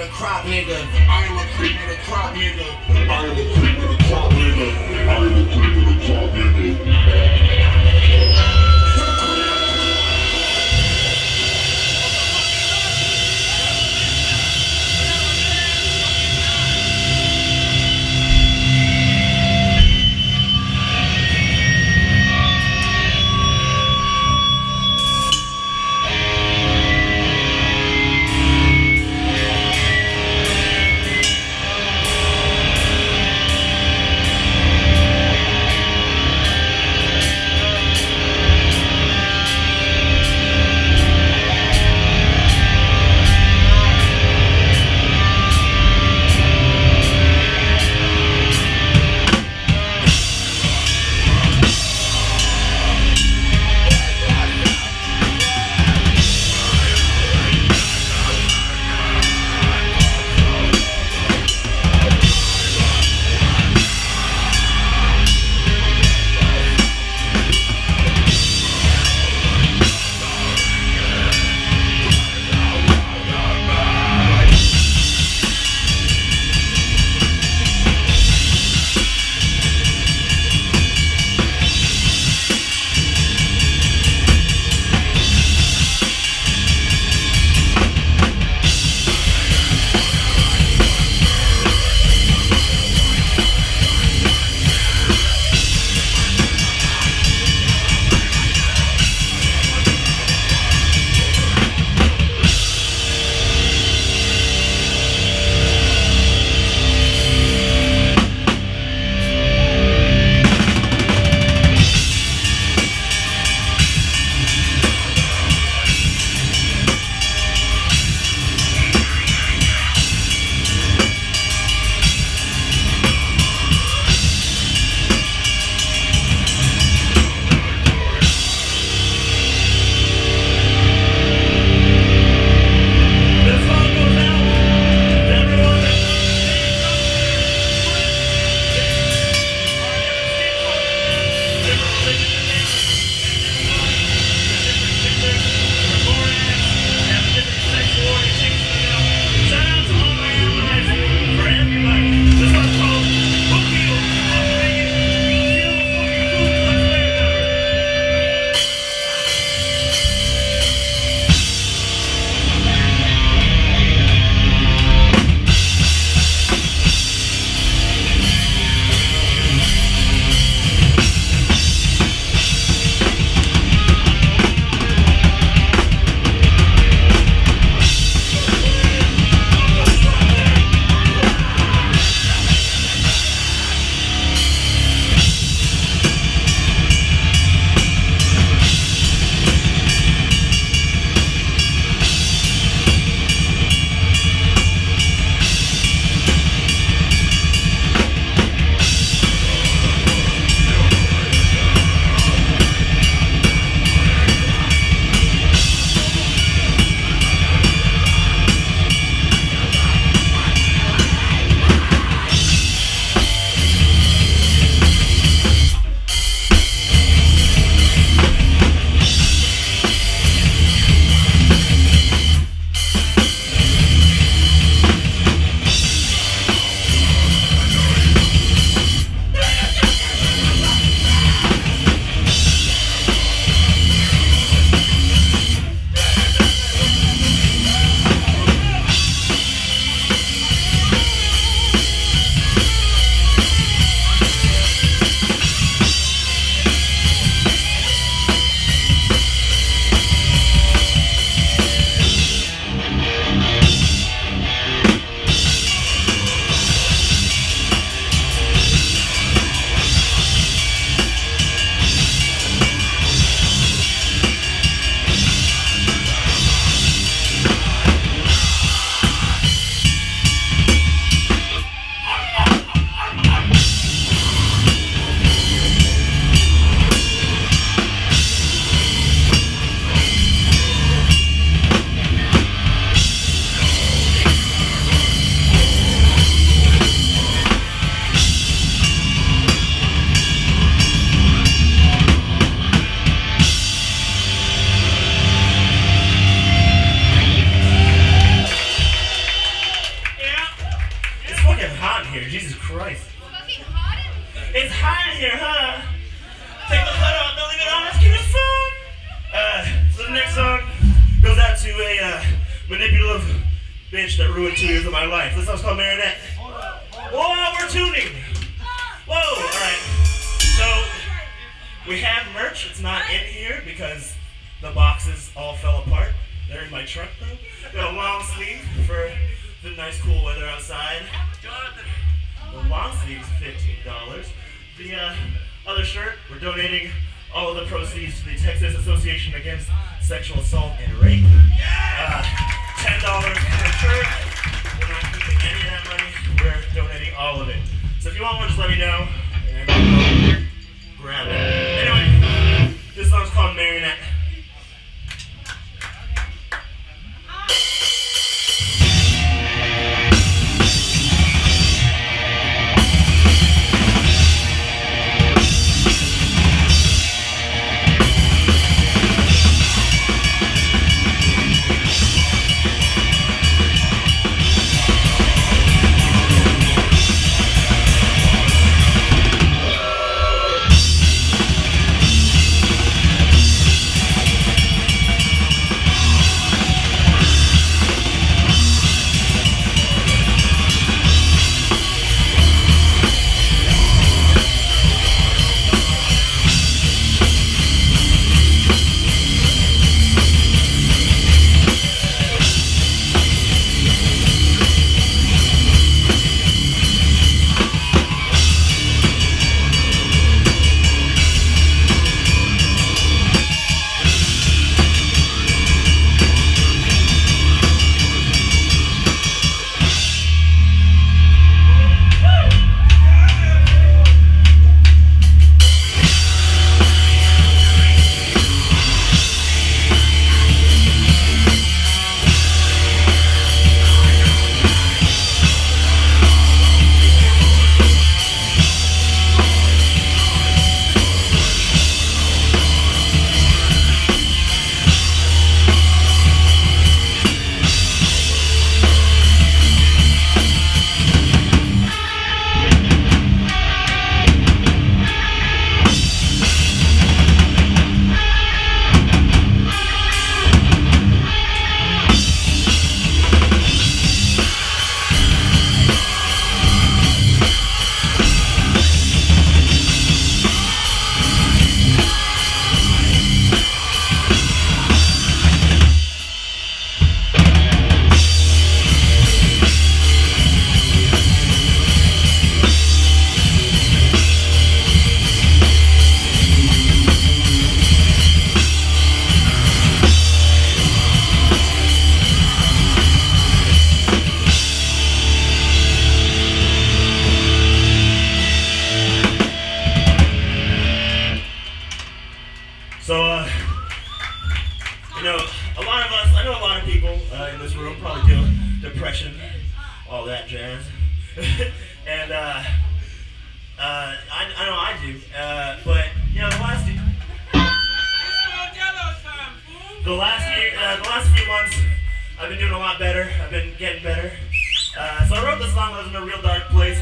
of the crop, nigga. I am a cream of the crop, nigga. I am a cream of the crop, nigga. I am a cream of the crop, nigga. Manipulative bitch that ruined two years of my life. This song's called Marionette. Whoa, we're tuning. Whoa, alright. So, we have merch. It's not in here because the boxes all fell apart. They're in my truck though. Got a long sleeve for the nice cool weather outside. The long sleeve's $15. The uh, other shirt, we're donating all of the proceeds to the Texas Association Against Sexual Assault and Rape. Uh, $10 per shirt. We're not keeping any of that money. We're donating all of it. So if you want one, just let me know, and I'll go grab it. Anyway, this song's called Marionette.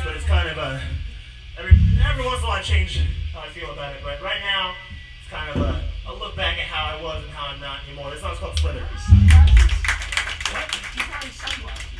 But it's kind of a, every, every once in a while I change how I feel about it. But right now, it's kind of a, a look back at how I was and how I'm not anymore. This song's called Slither. Thank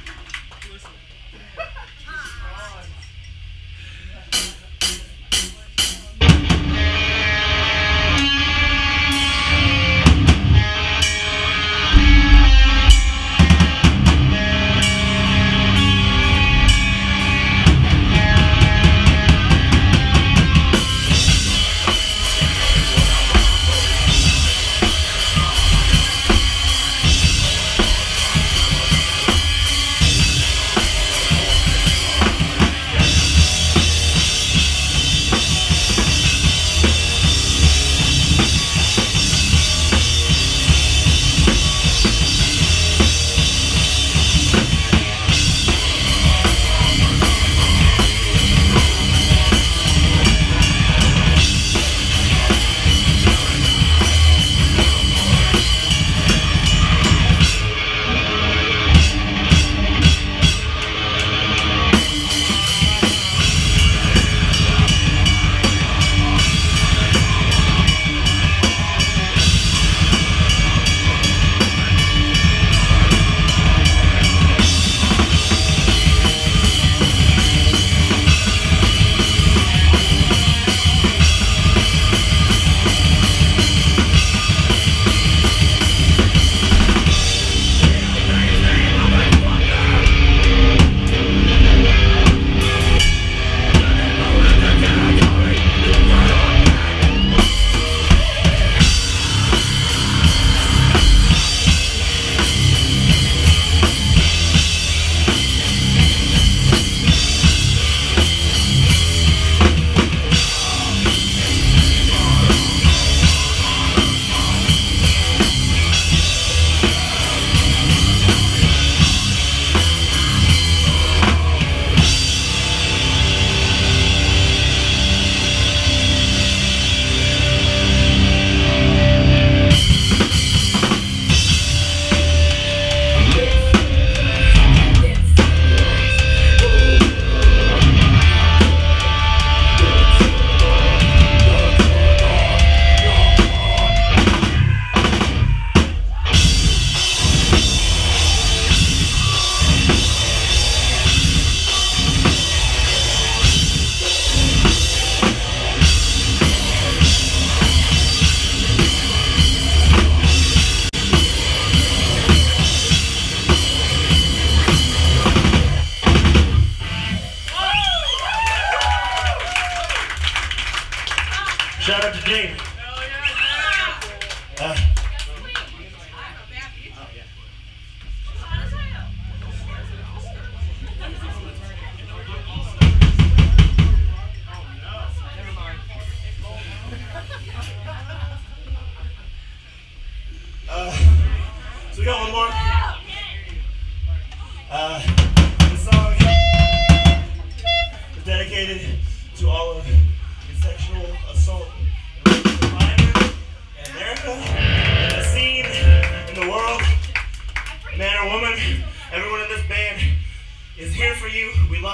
Yeah.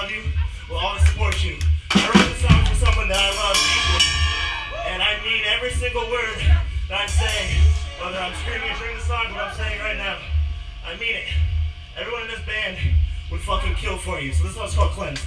Love you. We'll always support you. I wrote this song for someone that I love deeply, and I mean every single word that I'm saying, whether I'm screaming during the song or I'm saying right now. I mean it. Everyone in this band would fucking kill for you. So this one's called Cleanse.